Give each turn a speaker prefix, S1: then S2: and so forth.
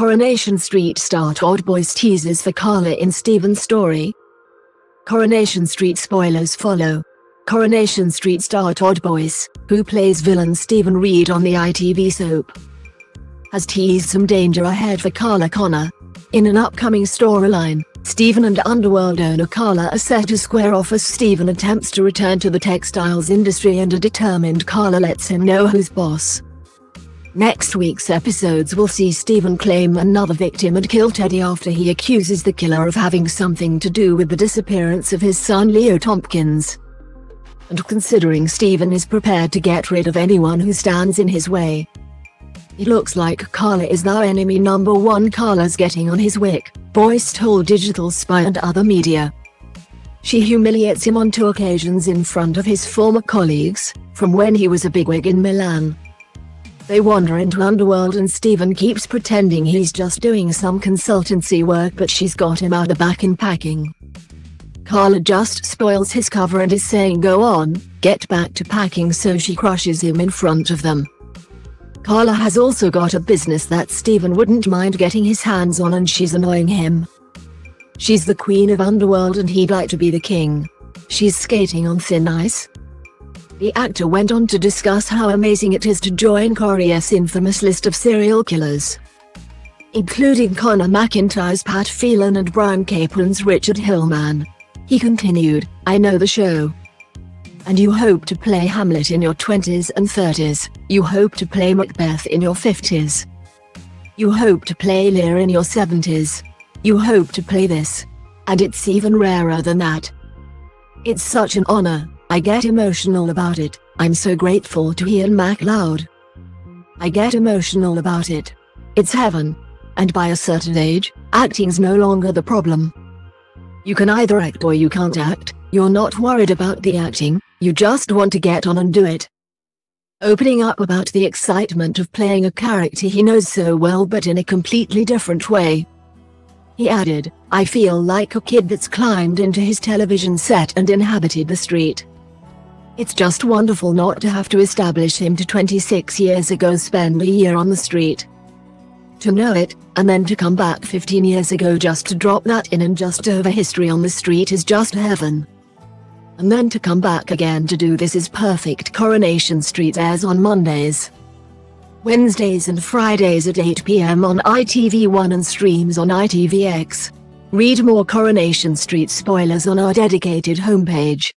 S1: Coronation Street star Todd Boyce teases for Carla in Stephen's story. Coronation Street spoilers follow. Coronation Street star Todd Boyce, who plays villain Stephen Reid on the ITV soap, has teased some danger ahead for Carla Connor. In an upcoming storyline, Stephen and Underworld owner Carla are set to square off as Stephen attempts to return to the textiles industry and a determined Carla lets him know who's boss. Next week's episodes will see Stephen claim another victim and kill Teddy after he accuses the killer of having something to do with the disappearance of his son Leo Thompkins. And considering Stephen is prepared to get rid of anyone who stands in his way, it looks like Carla is now enemy number one Carla's getting on his wick, Boyce told Digital Spy and other media. She humiliates him on two occasions in front of his former colleagues, from when he was a bigwig in Milan. They wander into Underworld and Stephen keeps pretending he's just doing some consultancy work but she's got him out the back in packing. Carla just spoils his cover and is saying go on, get back to packing so she crushes him in front of them. Carla has also got a business that Stephen wouldn't mind getting his hands on and she's annoying him. She's the queen of Underworld and he'd like to be the king. She's skating on thin ice, the actor went on to discuss how amazing it is to join Corrie's infamous list of serial killers, including Connor McIntyre's Pat Phelan and Brian Capron's Richard Hillman. He continued, I know the show. And you hope to play Hamlet in your 20s and 30s, you hope to play Macbeth in your 50s. You hope to play Lear in your 70s. You hope to play this. And it's even rarer than that. It's such an honor. I get emotional about it, I'm so grateful to Iain MacLeod. I get emotional about it. It's heaven. And by a certain age, acting's no longer the problem. You can either act or you can't act, you're not worried about the acting, you just want to get on and do it. Opening up about the excitement of playing a character he knows so well but in a completely different way. He added, I feel like a kid that's climbed into his television set and inhabited the street. It's just wonderful not to have to establish him to 26 years ago spend a year on the street. To know it, and then to come back 15 years ago just to drop that in and just over history on the street is just heaven. And then to come back again to do this is perfect Coronation Street airs on Mondays. Wednesdays and Fridays at 8 p.m. on ITV1 and streams on ITVX. Read more Coronation Street spoilers on our dedicated homepage.